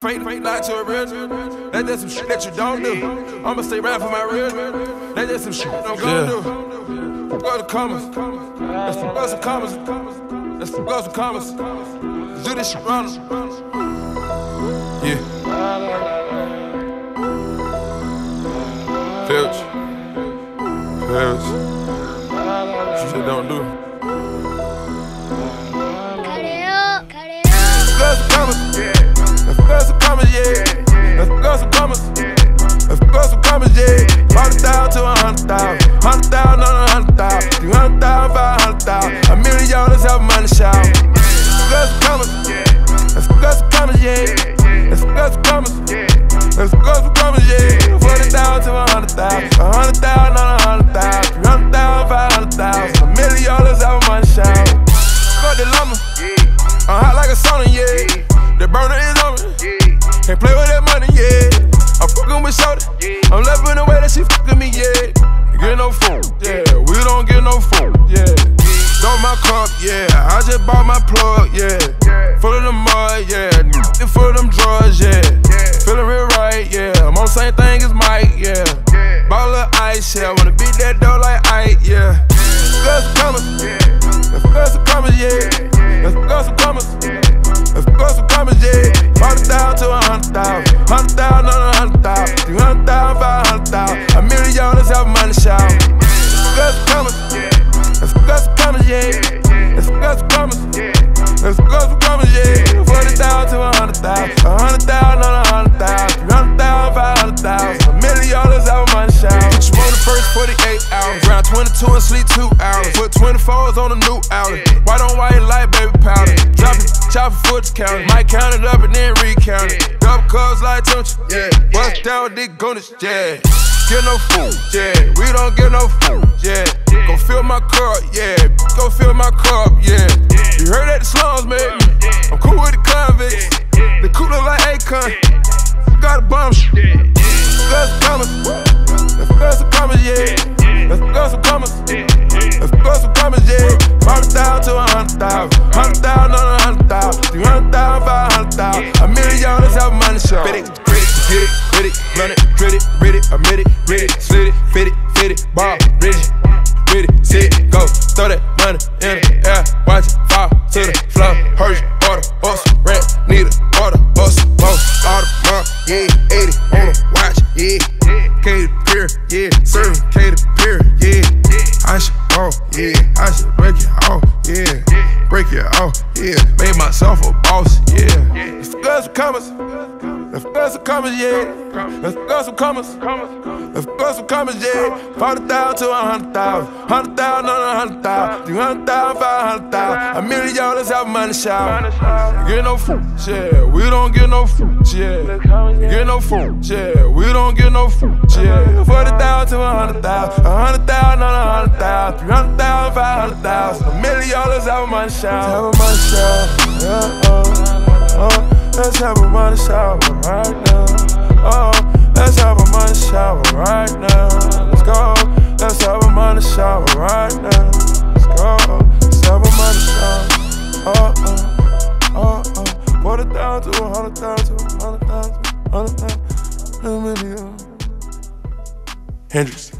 Fake, fake, lie to a real That's just some shit that you don't do. I'ma stay right for my real That's just some shit I'm gonna do. Go to commas. Let's go some commas. Let's go some commas. Do this shit run. Yeah. Filch. Filch. Shit don't do. Hundred thousand on a hundred thousand. Three hundred thousand, five hundred thousand. A million dollars have money shout. Let's commas. Let's some commas, yeah. Let's some commas. Let's go some commas, yeah. Forty thousand to a hundred thousand. A hundred thousand on a hundred thousand. Three hundred thousand, five hundred thousand. A million dollars have money shout. Got the lumber. I'm hot like a sauna, yeah. The burner is on me. Can't play with that money, yeah. I'm fucking with Shorty. I'm loving the way that she fucking me, yeah. Yeah. I just bought my plug, yeah. Full of the mud, yeah. Full of them mm. drugs, yeah. Feeling real right, yeah. I'm on the same thing as Mike, yeah. Ball of ice, yeah. Wanna beat that dough like Ike, yeah. Let's commas, let's go some commas, yeah. Let's go some commas. Let's go some commas, yeah. Forty thousand to a hundred thousand. Hundred thousand on a hundred thousand. Three hundred thousand, five hundred thousand. A million dollars have money shout. Let's go some commas. Let's go some commas, yeah. Let's go some commas. Yeah. Let's go some commas, yeah. Forty thousand to a hundred thousand. A hundred thousand on a hundred thousand. Three hundred thousand, five hundred thousand. A million dollars have money shout. Put you on the first 48 hours. Round 22 and sleep two hours. Put 24s on a new outlet. White on white like baby powder. Drop it, chop it, foot count it. Might count it up and then recount it. Double cubs like temperature. Yeah. Bust down with dick gunners. Yeah. Get no food. Yeah. We don't get no food. Yeah. Go fill my cup. Yeah. Go fill my cup. Yeah. You heard that the slums, man. I'm cool with the convicts. The cool look like Akon. Got a bomb. Let's commas. Let's go some commas, yeah. Go some commas. Go some commas, yeah. Hundred thousand to a hundred thousand. Hundred thousand on a hundred thousand. Three hundred thousand, five hundred thousand. A million dollars have money show. Fit it, get it, with it, run it, grit it, rid it, admit it, rid it, slit it, fit it, fit it, ball, rigid, with it, sit, go, throw that money in the air, watch it fall to the floor. Hurry, order, us, rent, need a order, us, all the mark, yeah, 80 on the watch, yeah. Katy Perry, yeah, serving Katy Perry, yeah. I should oh, yeah, I should break it off, yeah. Break it off, yeah. Made myself a boss, yeah. Let's go some commas. Let's go some commas, yeah. Let's go some commas. Let's go some commas, yeah. Forty thousand to a hundred thousand. Hundred thousand on a hundred thousand. Three hundred thousand, five hundred thousand. A million dollars have money shout. Get no food, yeah. We don't get no food, yeah. Get no food, yeah. We don't get no food, yeah. Forty thousand to a hundred thousand. A hundred thousand on a hundred thousand. Three hundred thousand, five hundred thousand. A million dollars have money shout. Have a money yeah. Oh, oh. Let's have a money shower right now. Oh, let's have a money shower right now. Let's go. Let's have a money shower right now. Let's go. Let's have a money shower. Oh, oh, oh, oh. Put it down to a hundred thousand, hundred thousand, hundred thousand, a million. Uh? Hendrix.